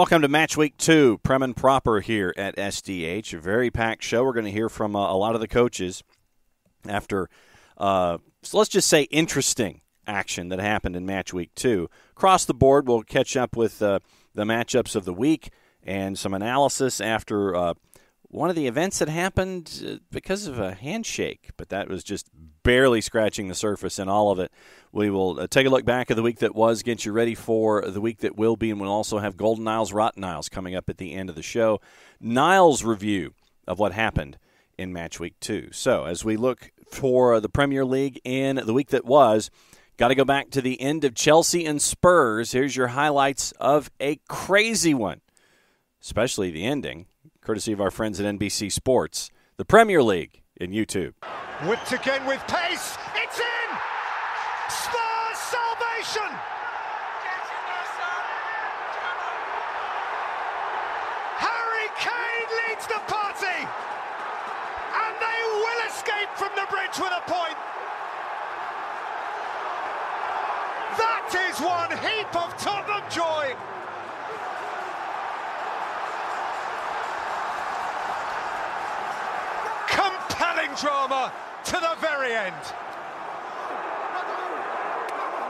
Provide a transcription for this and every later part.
Welcome to Match Week 2, Prem and Proper here at SDH. A very packed show. We're going to hear from uh, a lot of the coaches after, uh, so let's just say, interesting action that happened in Match Week 2. Across the board, we'll catch up with uh, the matchups of the week and some analysis after uh, one of the events that happened uh, because of a handshake, but that was just barely scratching the surface in all of it. We will uh, take a look back at the week that was, get you ready for the week that will be, and we'll also have Golden Nyles, Rotten Nyles coming up at the end of the show. Nyles review of what happened in match week two. So as we look for the Premier League in the week that was, got to go back to the end of Chelsea and Spurs. Here's your highlights of a crazy one, especially the ending courtesy of our friends at NBC Sports. The Premier League in YouTube. Whipped again with pace. It's in! Spurs salvation! Harry Kane leads the party! And they will escape from the bridge with a point! That is one heap of Tottenham joy! Drama to the very end.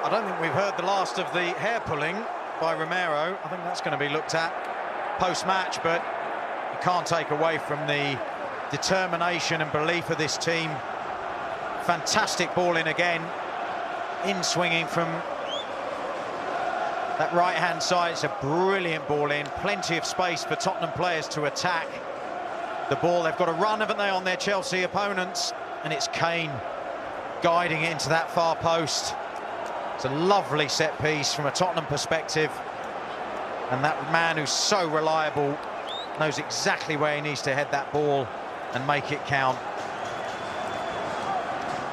I don't think we've heard the last of the hair pulling by Romero. I think that's going to be looked at post-match, but you can't take away from the determination and belief of this team. Fantastic ball in again, in swinging from that right-hand side. It's a brilliant ball in, plenty of space for Tottenham players to attack the ball. They've got a run, haven't they, on their Chelsea opponents? And it's Kane guiding it into that far post. It's a lovely set piece from a Tottenham perspective. And that man who's so reliable knows exactly where he needs to head that ball and make it count.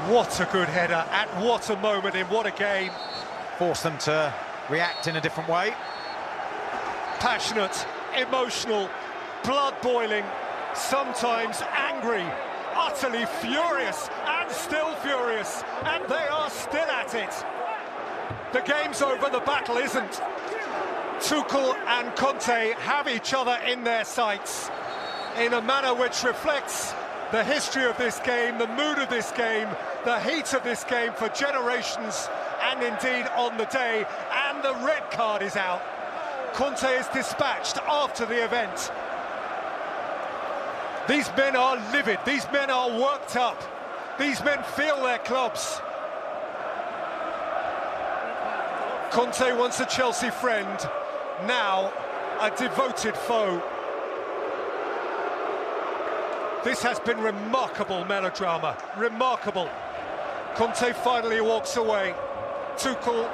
What a good header, at what a moment, in what a game. Force them to react in a different way. Passionate, emotional, blood boiling, sometimes angry, utterly furious, and still furious, and they are still at it. The game's over, the battle isn't. Tuchel and Conte have each other in their sights in a manner which reflects the history of this game, the mood of this game, the heat of this game for generations and indeed on the day, and the red card is out. Conte is dispatched after the event. These men are livid, these men are worked up, these men feel their clubs. Conte once a Chelsea friend, now a devoted foe. This has been remarkable melodrama, remarkable. Conte finally walks away. Tuchel,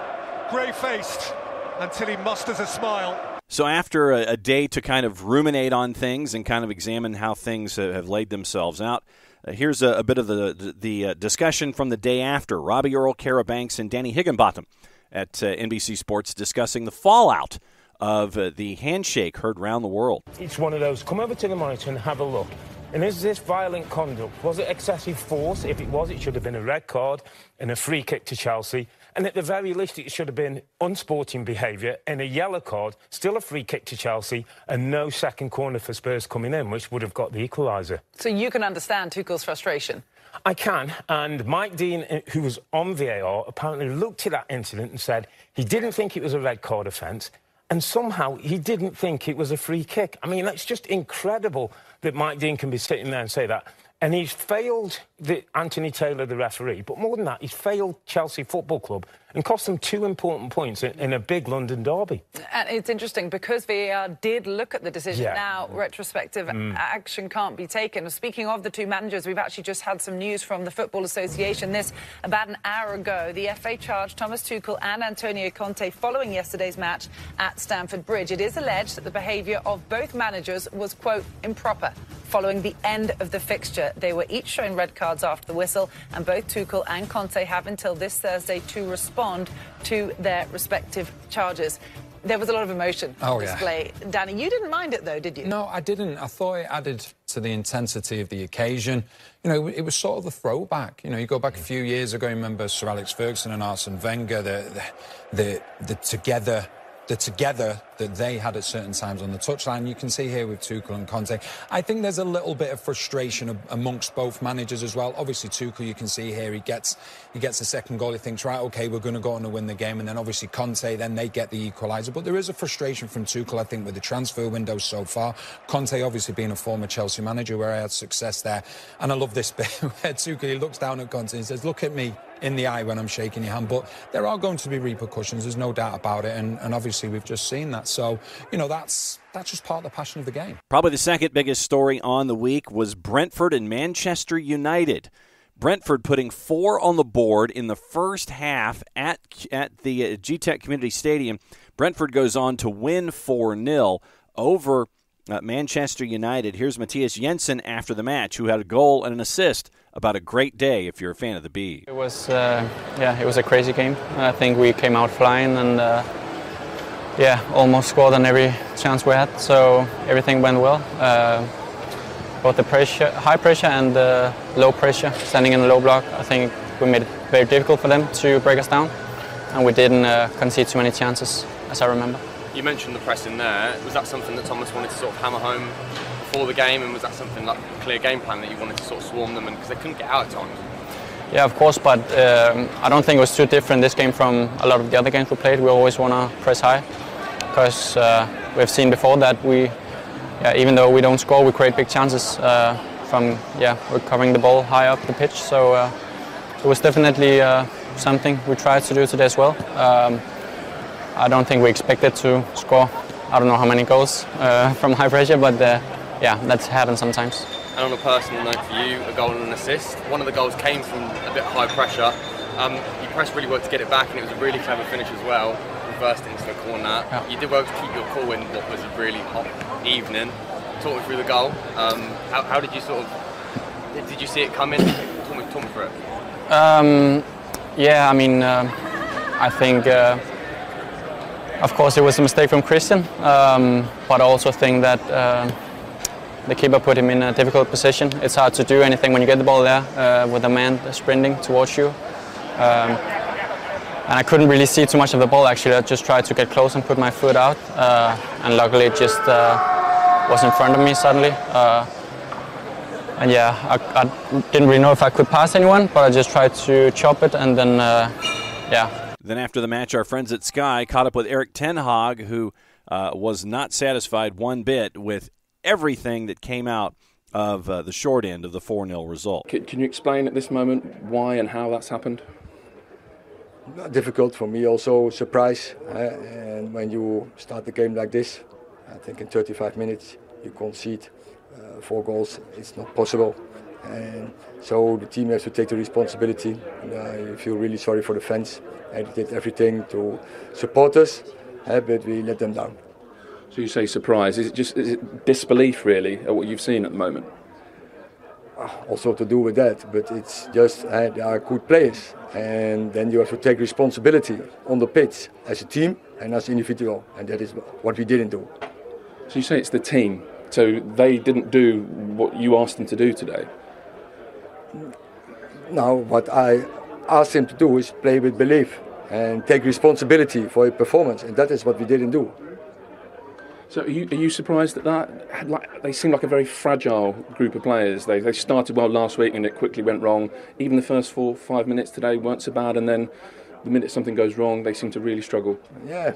grey-faced, until he musters a smile. So after a, a, day to kind of ruminate on things and kind of examine how things have laid themselves out, uh, here's a, a, bit of the the, the uh, discussion from the day after. Robbie Earle, Cara Banks, and Danny Higginbotham at uh, NBC Sports discussing the fallout of uh, the handshake heard around the world. It's one of those. Come over to the monitor and have a look. And is this violent conduct? Was it excessive force? If it was, it should have been a red card and a free kick to Chelsea. And at the very least, it should have been unsporting behaviour and a yellow card, still a free kick to Chelsea, and no second corner for Spurs coming in, which would have got the equaliser. So you can understand Tuchel's frustration? I can. And Mike Dean, uh, who was on VAR, apparently looked at that incident and said he didn't think it was a red card offence. And somehow he didn't think it was a free kick. I mean, that's just incredible that Mike Dean can be sitting there and say that. And he's failed the Anthony Taylor, the referee, but more than that, he's failed Chelsea Football Club and cost them two important points in, a big London derby. And it's interesting because VAR did look at the decision. Yeah. Now, retrospective mm. action can't be taken. Speaking of the two managers, we've actually just had some news from the Football Association. This about an hour ago. The FA charged Thomas Tuchel and Antonio Conte following yesterday's match at Stamford Bridge. It is alleged that the behaviour of both managers was, quote, improper. Following the end of the fixture, they were each shown red cards after the whistle, and both Tuchel and Conte have until this Thursday to respond to their respective charges. There was a lot of emotion oh, display. Yeah. Danny, you didn't mind it though, did you? No, I didn't. I thought it added to the intensity of the occasion. You know, it was sort of the throwback. You know, you go back a few years ago, you remember Sir Alex Ferguson and Arsene Wenger, the, the, the, the together the together that they had at certain times on the touchline. You can see here with Tuchel and Conte. I think there's a little bit of frustration amongst both managers as well. Obviously, Tuchel, you can see here he gets he gets the second goal. He thinks, right, okay, we're going to go on and win the game, and then obviously Conte, then they get the equaliser. But there is a frustration from Tuchel, I think, with the transfer window so far. Conte, obviously, being a former Chelsea manager, where I had success there, and I love this bit where Tuchel he looks down at Conte and says, "Look at me." In the eye when I'm shaking your hand. But there are going to be repercussions, there's no doubt about it. And, and obviously, we've just seen that. So, you know, that's that's just part of the passion of the game. Probably the second biggest story on the week was Brentford and Manchester United. Brentford putting four on the board in the first half at at the uh, Gtech Community Stadium. Brentford goes on to win 4 0 over uh, Manchester United. Here's Mathias Jensen after the match, who had a goal and an assist about a great day if you're a fan of the Bee. It was, uh, yeah, it was a crazy game. I think we came out flying and, uh, yeah, almost scored on every chance we had. So everything went well. Uh, both the pressure, high pressure and the low pressure, standing in the low block. I think we made it very difficult for them to break us down, and we didn't uh, concede too many chances, as I remember. You mentioned the pressing there. Was that something that Thomas wanted to sort of hammer home before the game, and was that something like a clear game plan that you wanted to sort of swarm them, and because they couldn't get out at times? Yeah, of course, but um, I don't think it was too different this game from a lot of the other games we played. We always want to press high, because uh, we've seen before that we, yeah, even though we don't score, we create big chances uh, from yeah recovering the ball high up the pitch. So uh, it was definitely uh, something we tried to do today as well. Um, I don't think we expected to score. I don't know how many goals uh, from high pressure, but uh, yeah, that's happened sometimes. And on a personal note for you, a goal and an assist. One of the goals came from a bit high pressure. Um, you pressed really well to get it back, and it was a really clever finish as well. Reversed into the corner. Yeah. You did well to keep your cool in what was a really hot evening. Talk me through the goal. Um, how, how, did you sort of did you see it coming? in? Talk me, talk me through it. Um, yeah, I mean, uh, I think. Uh, of course, it was a mistake from Christian, um, but I also think that uh, the keeper put him in a difficult position. It's hard to do anything when you get the ball there uh, with a man sprinting towards you. Um, and I couldn't really see too much of the ball actually. I just tried to get close and put my foot out, uh, and luckily it just uh, was in front of me suddenly. Uh, and yeah, I, I, didn't really know if I could pass anyone, but I just tried to chop it, and then uh, yeah. Then after the match, our friends at Sky caught up with Erik Ten Hag, who uh, was not satisfied one bit with everything that came out of uh, the short end of the 4 0 result. Can, can, you explain at this moment why and how that's happened? Difficult for me, also surprise. Uh, and when you start the game like this, I think in 35 minutes you concede uh, four goals, it's not possible. And so the team has to take the responsibility. I feel really sorry for the fans. They did everything to support us, uh, but we let them down. So you say surprise. Is it just is it disbelief really at what you've seen at the moment? Ah, also to do with that, but it's just uh, they are good players, and then you have to take responsibility on the pitch as a team and as an individual, and that is what we didn't do. So you say it's the team. So they didn't do what you asked them to do today. Now, what I asked them to do is play with belief and take responsibility for your performance, and that is what we didn't do. So are you, are you surprised at that? Like, they seem like a very fragile group of players. They, they started well last week and it quickly went wrong. Even the first four, five minutes today weren't so bad, and then the minute something goes wrong, they seem to really struggle. Yeah,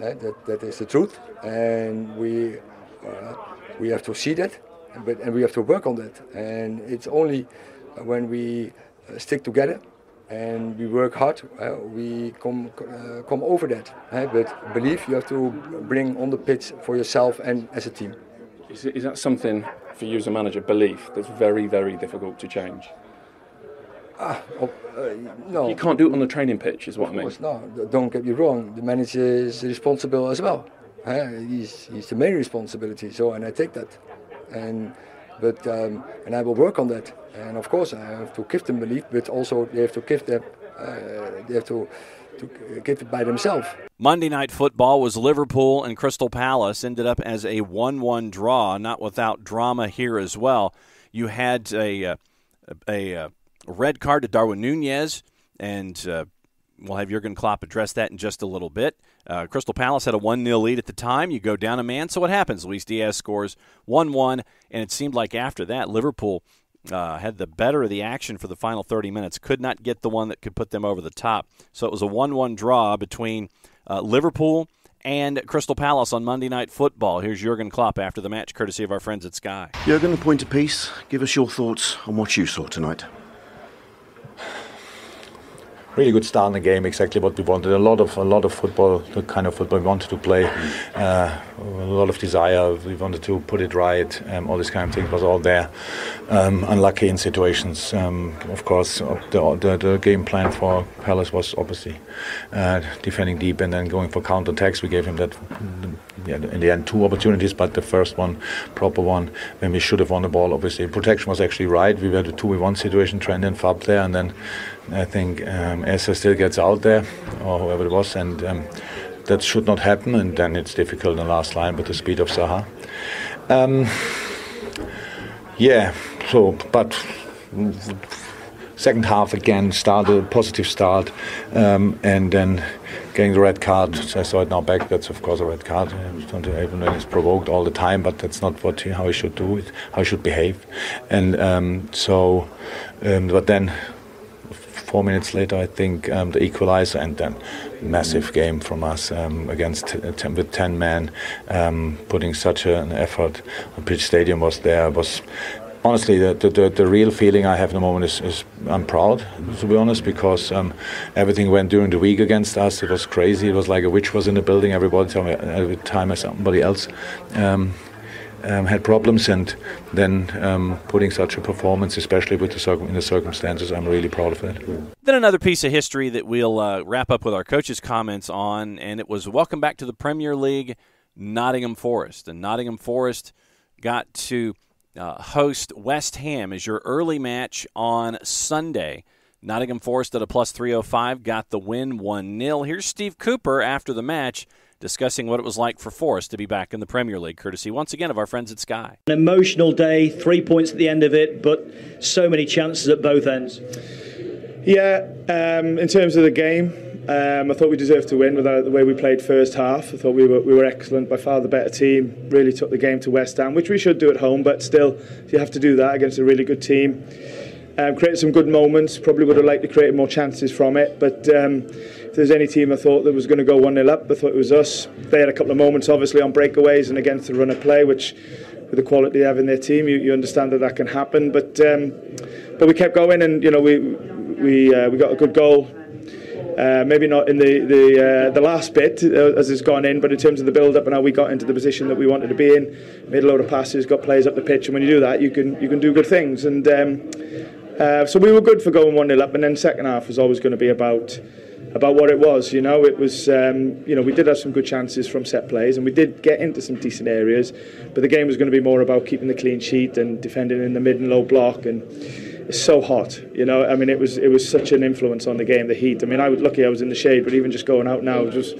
that, that is the truth, and we uh, we have to see that, but and we have to work on that. And it's only when we uh, stick together and we work hard, uh, we come uh, come over that. But believe you have to bring on the pitch for yourself and as a team. Is, is that something for you as a manager, belief, that's very, very difficult to change? Ah, oh, uh, no. You can't do it on the training pitch, is what of I mean. Course, no, don't get me wrong. The manager is responsible as well. He's, he's the main responsibility. So, and I take that. And but um, and I will work on that. And of course, I have to give them belief, but also they have to give them, uh, they have to, to give it by themselves. Monday night football was Liverpool and Crystal Palace ended up as a 1-1 draw, not without drama here as well. You had a uh, a, a, red card to Darwin Nunez, and uh, we'll have Jurgen Klopp address that in just a little bit. Uh, Crystal Palace had a 1 0 lead at the time. You go down a man. So what happens? Luis Diaz scores 1 1, and it seemed like after that, Liverpool uh, had the better of the action for the final 30 minutes, could not get the one that could put them over the top. So it was a 1 1 draw between uh, Liverpool and Crystal Palace on Monday Night Football. Here's Jurgen Klopp after the match, courtesy of our friends at Sky. Jurgen, a point peace. Give us your thoughts on what you saw tonight really good start in the game, exactly what we wanted. A lot of a lot of football, the kind of football we wanted to play. Uh, a lot of desire. We wanted to put it right. Um, all this kind of thing was all there. Um, unlucky in situations. Um, of course, uh, the, the, the, game plan for Palace was obviously uh, defending deep and then going for counter attacks. We gave him that. Yeah, in the end, two opportunities, but the first one, proper one, when we should have won the ball. Obviously, protection was actually right. We had a two-v-one situation, Trent and Fab there, and then I think um, Essa still gets out there, or whoever it was, and um, that should not happen. And then it's difficult in the last line with the speed of Zaha. Um, yeah, so but second half again started a positive start, um, and then getting the red card. I saw it now back. That's of course a red card. Even when it's provoked all the time, but that's not what he, how he should do it. How he should behave, and um, so. Um, but then four minutes later, I think um, the equalizer, and then massive game from us um, against uh, with ten men, um, putting such an effort. Pitch Stadium was there. Was honestly the, the, the, real feeling I have in the moment is, is I'm proud to be honest because um, everything went during the week against us. It was crazy. It was like a witch was in the building. Everybody told me every time somebody else. Um, um, had problems, and then um, putting such a performance, especially with the in the circumstances, I'm really proud of it. Then another piece of history that we'll uh, wrap up with our coaches' comments on, and it was welcome back to the Premier League, Nottingham Forest, and Nottingham Forest got to uh, host West Ham as your early match on Sunday. Nottingham Forest at a plus 305 got the win 1 0. Here's Steve Cooper after the match discussing what it was like for Forest to be back in the Premier League, courtesy once again of our friends at Sky. An emotional day, three points at the end of it, but so many chances at both ends. Yeah, um, in terms of the game, um, I thought we deserved to win with the way we played first half. I thought we were we were excellent, by far the better team. Really took the game to West Ham, which we should do at home, but still, you have to do that against a really good team. Um, created some good moments. Probably would have liked to create more chances from it, but um, if there's any team I thought that was going to go one 0 up, I thought it was us. They had a couple of moments, obviously, on breakaways and against the run of play, which with the quality they have in their team, you, you understand that that can happen. But um, but we kept going, and you know we we uh, we got a good goal. Uh, maybe not in the the uh, the last bit uh, as it's gone in, but in terms of the build up and how we got into the position that we wanted to be in, made a load of passes, got players up the pitch, and when you do that, you can you can do good things. And um, uh, so we were good for going 1 0 up, and then second half was always going to be about about what it was. You know, it was um, you know we did have some good chances from set plays, and we did get into some decent areas, but the game was going to be more about keeping the clean sheet and defending in the mid and low block and. It's so hot, you know. I mean, it was it was such an influence on the game, the heat. I mean, I was lucky I was in the shade, but even just going out now, just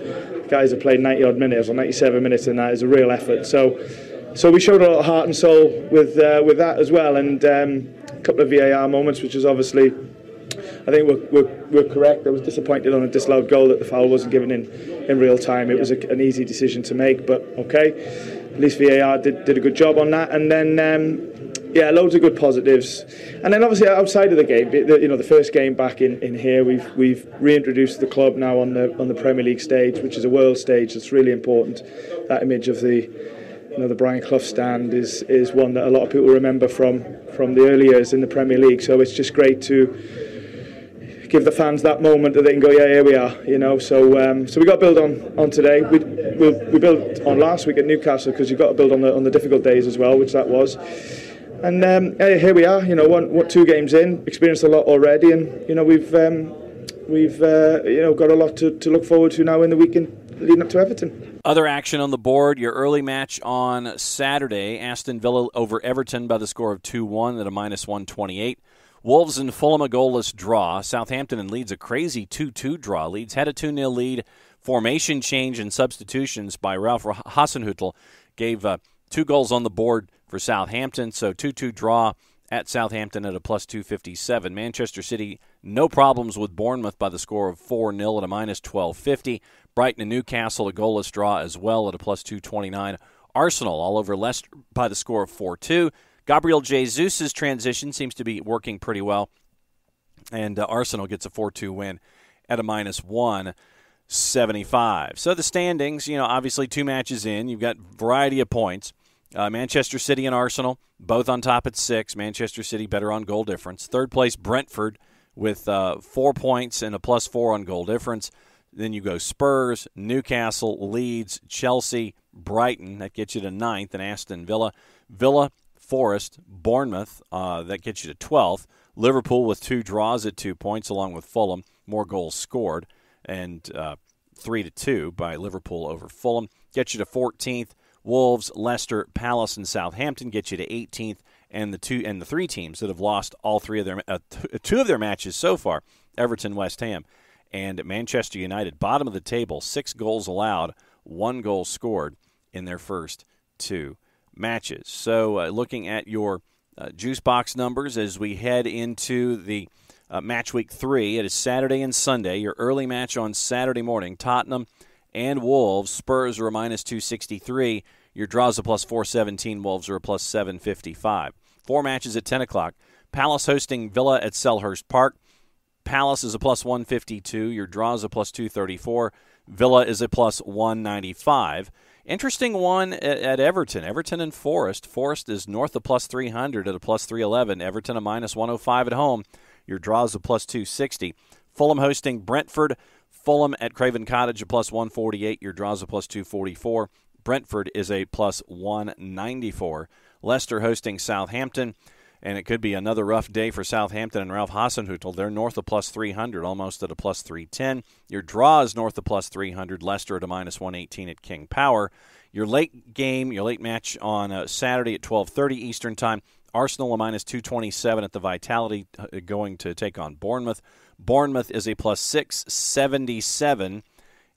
guys have played 90 odd minutes or 97 minutes, and that is a real effort. So, so we showed a lot of heart and soul with uh, with that as well, and um, a couple of VAR moments, which is obviously, I think we're, we're, we're, correct. I was disappointed on a disallowed goal that the foul wasn't given in, in real time. It was a, an easy decision to make, but okay. At least VAR did, did a good job on that. And then, um, yeah, loads of good positives. And then obviously outside of the game, the, you know, the first game back in, in here, we've we've reintroduced the club now on the on the Premier League stage, which is a world stage. That's really important. That image of the you know, the Brian Clough stand is is one that a lot of people remember from from the early years in the Premier League. So it's just great to give the fans that moment that they can go, yeah, here we are, you know. So um, so we got to build on on today. We we, we built on last week at Newcastle because you've got to build on the on the difficult days as well, which that was. And um, here we are, you know, one, one two games in, experienced a lot already, and you know we've um, we've uh, you know got a lot to, to look forward to now in the weekend leading up to Everton. Other action on the board, your early match on Saturday, Aston Villa over Everton by the score of 2 1 at a minus 128. Wolves and Fulham a goalless draw. Southampton and Leeds a crazy 2 2 draw. Leeds had a 2 0 lead. Formation change and substitutions by Ralph Hasenhüttl gave uh, two goals on the board for Southampton. So 2 2 draw at Southampton at a plus 257. Manchester City, no problems with Bournemouth by the score of 4 0 at a minus 1250. Brighton and Newcastle, a goalless draw as well at a plus 229. Arsenal all over Leicester by the score of 4 2. Gabriel Jesus' transition seems to be working pretty well. And uh, Arsenal gets a 4 2 win at a minus 175. So the standings, you know, obviously two matches in. You've got variety of points. Uh, Manchester City and Arsenal, both on top at six. Manchester City better on goal difference. Third place, Brentford, with uh, four points and a plus four on goal difference. Then you go Spurs, Newcastle, Leeds, Chelsea, Brighton. That gets you to ninth, and Aston Villa. Villa, Forest, Bournemouth. Uh, that gets you to 12th. Liverpool with two draws at two points, along with Fulham. More goals scored, and uh, three to two by Liverpool over Fulham. Gets you to 14th. Wolves, Leicester, Palace, and Southampton get you to 18th, and the two and the three teams that have lost all three of their uh, two of their matches so far: Everton, West Ham, and Manchester United. Bottom of the table, six goals allowed, one goal scored in their first two matches. So, uh, looking at your uh, juice box numbers as we head into the uh, match week three, it is Saturday and Sunday. Your early match on Saturday morning, Tottenham and Wolves. Spurs are a minus 263. Your draws a plus 417. Wolves are a plus 755. Four matches at 10 o'clock. Palace hosting Villa at Selhurst Park. Palace is a plus 152. Your draws a plus 234. Villa is a plus 195. Interesting one at, at, Everton. Everton and Forest. Forest is north of plus 300 at a plus 311. Everton a minus 105 at home. Your draws a plus 260. Fulham hosting Brentford. Fulham at Craven Cottage a plus 148. Your draws a plus 244. Brentford is a plus 194. Leicester hosting Southampton. And it could be another rough day for Southampton and Ralph Hasenhüttl. They're north of plus 300, almost at a plus 310. Your draw is north of plus 300. Leicester at a minus 118 at King Power. Your late game, your late match on uh, Saturday at 12:30 Eastern Time. Arsenal a minus 227 at the Vitality, uh, going to take on Bournemouth. Bournemouth is a plus 677.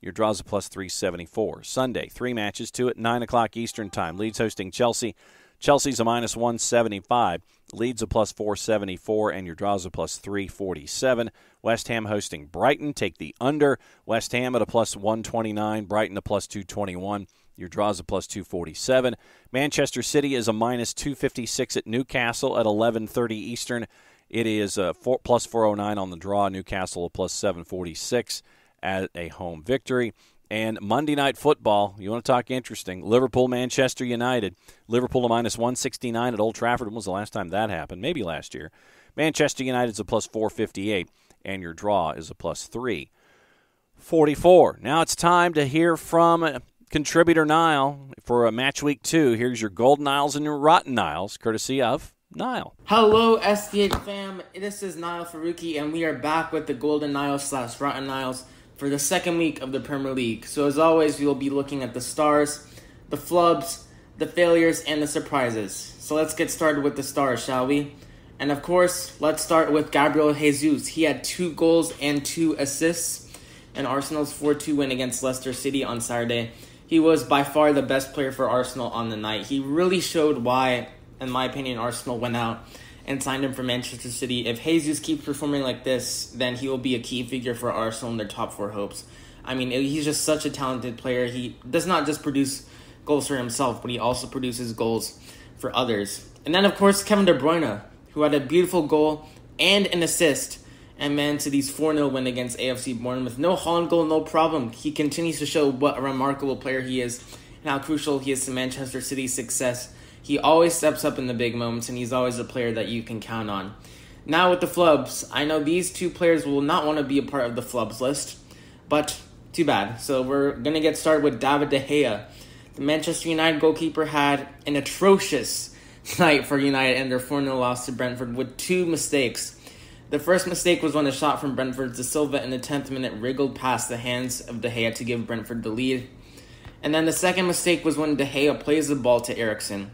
Your draw is a plus 374. Sunday, three matches, two at 9 o'clock Eastern Time. Leeds hosting Chelsea. Chelsea's a minus 175. Leeds a plus 474, and your draws a plus 347. West Ham hosting Brighton. Take the under. West Ham at a plus 129. Brighton a plus 221. Your draws a plus 247. Manchester City is a minus 256 at Newcastle at 11:30 Eastern. It is a four, plus 409 on the draw. Newcastle a plus 746 at a home victory. And Monday Night Football, you want to talk interesting? Liverpool, Manchester United. Liverpool a minus 169 at Old Trafford. When was the last time that happened? Maybe last year. Manchester United's a plus 458, and your draw is a plus 344. Now it's time to hear from contributor Nyle for a match week two. Here's your Golden Nyles and your Rotten Nyles, courtesy of Nyle. Hello, SDH fam. This is Nyle Faruqi, and we are back with the Golden Nyles slash Rotten Nyles for the second week of the Premier League. So, as always, we will be looking at the stars, the flubs, the failures, and the surprises. So, let's get started with the stars, shall we? And of course, let's start with Gabriel Jesus. He had two goals and two assists in Arsenal's 4 2 win against Leicester City on Saturday. He was by far the best player for Arsenal on the night. He really showed why, in my opinion, Arsenal went out and signed him for Manchester City. If Jesus keeps performing like this, then he will be a key figure for Arsenal in their top four hopes. I mean, he's just such a talented player. He does not just produce goals for himself, but he also produces goals for others. And then, of course, Kevin De Bruyne, who had a beautiful goal and an assist and Man City's 4 0 win against AFC Bournemouth. No Haaland goal, no problem. He continues to show what a remarkable player he is and how crucial he is to Manchester City's success he always steps up in the big moments, and he's always a player that you can count on. Now, with the flubs, I know these two players will not want to be a part of the flubs list, but too bad. So, we're going to get started with David De Gea. The Manchester United goalkeeper had an atrocious night for United and their 4 0 loss to Brentford with two mistakes. The first mistake was when a shot from Brentford Dasilva in the 10th minute wriggled past the hands of De Gea to give Brentford the lead. And then the second mistake was when De Gea plays the ball to Eriksen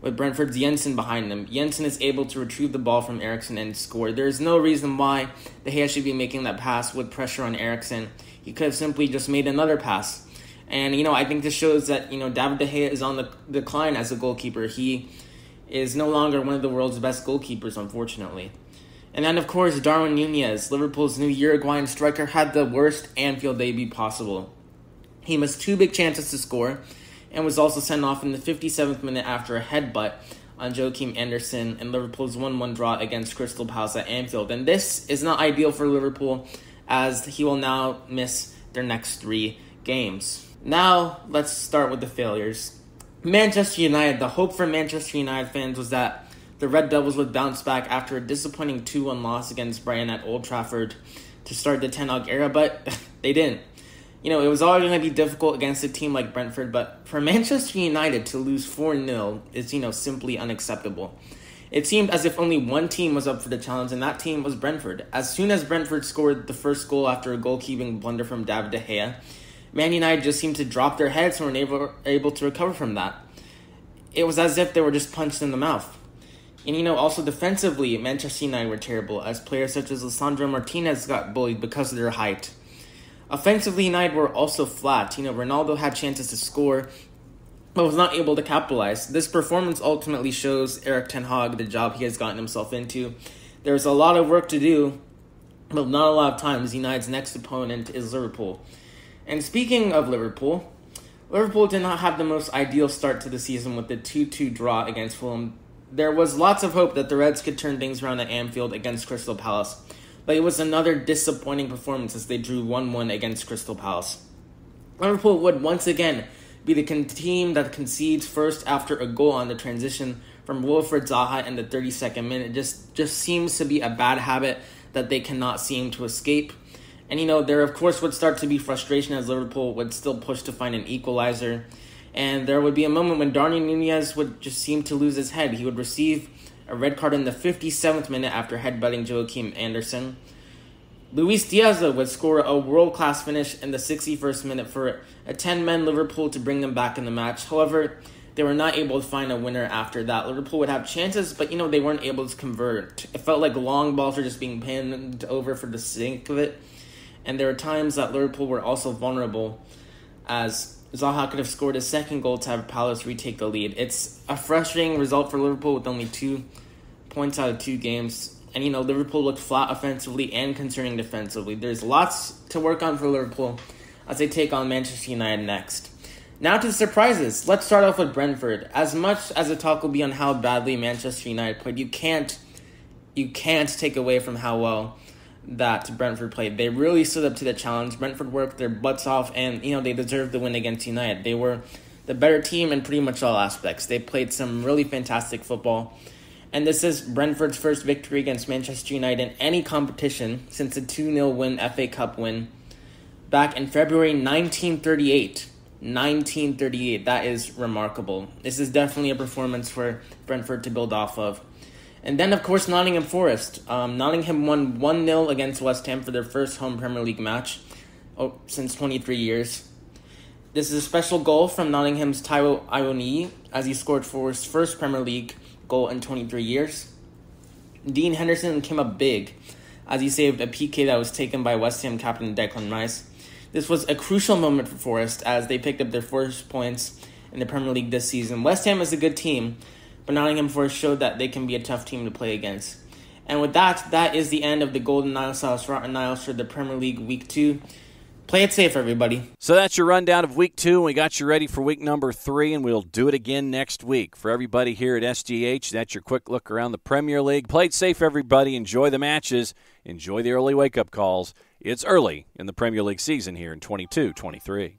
with Brentford's Jensen behind them. Jensen is able to retrieve the ball from Eriksen and score. There's no reason why De Gea should be making that pass with pressure on Eriksen. He could have simply just made another pass. And, you know, I think this shows that, you know, David De Gea is on the decline as a goalkeeper. He is no longer one of the world's best goalkeepers, unfortunately. And then, of course, Darwin Nunez, Liverpool's new Uruguayan striker, had the worst Anfield debut possible. He missed two big chances to score and was also sent off in the 57th minute after a headbutt on Joachim Andersen in Liverpool's 1 1 draw against Crystal Palace at Anfield. And this is not ideal for Liverpool as he will now miss their next three games. Now, let's start with the failures. Manchester United, the hope for Manchester United fans was that the Red Devils would bounce back after a disappointing 2 1 loss against Brighton at Old Trafford to start the Ten Hag era, but they didn't. You know, it was always going to be difficult against a team like Brentford, but for Manchester United to lose 4 0 is, you know, simply unacceptable. It seemed as if only one team was up for the challenge, and that team was Brentford. As soon as Brentford scored the first goal after a goalkeeping blunder from David De Gea, Man United just seemed to drop their heads and were able, able to recover from that. It was as if they were just punched in the mouth. And you know, also defensively, Manchester United were terrible, as players such as Lisandro Martinez got bullied because of their height. Offensively, United were also flat. You know, Ronaldo had chances to score, but was not able to capitalize. This performance ultimately shows Erik Ten Hag the job he has gotten himself into. There's a lot of work to do, but not a lot of times. United's next opponent is Liverpool. And speaking of Liverpool, Liverpool did not have the most ideal start to the season with the 2 2 draw against Fulham. There was lots of hope that the Reds could turn things around at Anfield against Crystal Palace, but it was another disappointing performance as they drew 1 1 against Crystal Palace. Liverpool would once again be the team that concedes first after a goal on the transition from Wilfried Zaha in the 32nd minute. It just just seems to be a bad habit that they cannot seem to escape. And you know, there of course would start to be frustration as Liverpool would still push to find an equalizer. And there would be a moment when Darwin Nunez would just seem to lose his head. He would receive a red card in the 57th minute after headbutting Joachim Andersen. Luis Diaz would score a world class finish in the 61st minute for a 10 man Liverpool to bring them back in the match. However, they were not able to find a winner after that. Liverpool would have chances, but you know, they weren't able to convert. It felt like long balls were just being pinned over for the sake of it. And there were times that Liverpool were also vulnerable as Zaha could have scored a second goal to have Palace retake the lead. It's a frustrating result for Liverpool with only two points out of two games. And, you know, Liverpool looked flat offensively and concerning defensively. There's lots to work on for Liverpool as they take on Manchester United next. Now to the surprises. Let's start off with Brentford. As much as the talk will be on how badly Manchester United played, you can't you can't take away from how well that Brentford played. They really stood up to the challenge. Brentford worked their butts off, and you know they deserved the win against United. They were the better team in pretty much all aspects. They played some really fantastic football, and this is Brentford's first victory against Manchester United in any competition since the two 0 win FA Cup win back in February 1938. 1938. That is remarkable. This is definitely a performance for Brentford to build off of. And then, of course, Nottingham Forest. Um, Nottingham won 1 0 against West Ham for their first home Premier League match oh, since 23 years. This is a special goal from Nottingham's Taiwo Awoniyi as he scored for his first Premier League goal in 23 years. Dean Henderson came up big as he saved a PK that was taken by West Ham captain Declan Rice. This was a crucial moment for Forest as they picked up their first points in the Premier League this season. West Ham is a good team, but Nottingham Forest showed that they can be a tough team to play against. And with that, that is the end of the Golden Nyle South Rotten Nyles for the Premier League Week 2. Play it safe, everybody. So that's your rundown of week two, and we got you ready for week number three, and we'll do it again next week. For everybody here at SDH, that's your quick look around the Premier League. Play it safe, everybody. Enjoy the matches, enjoy the early wake up calls. It's early in the Premier League season here in 22 23.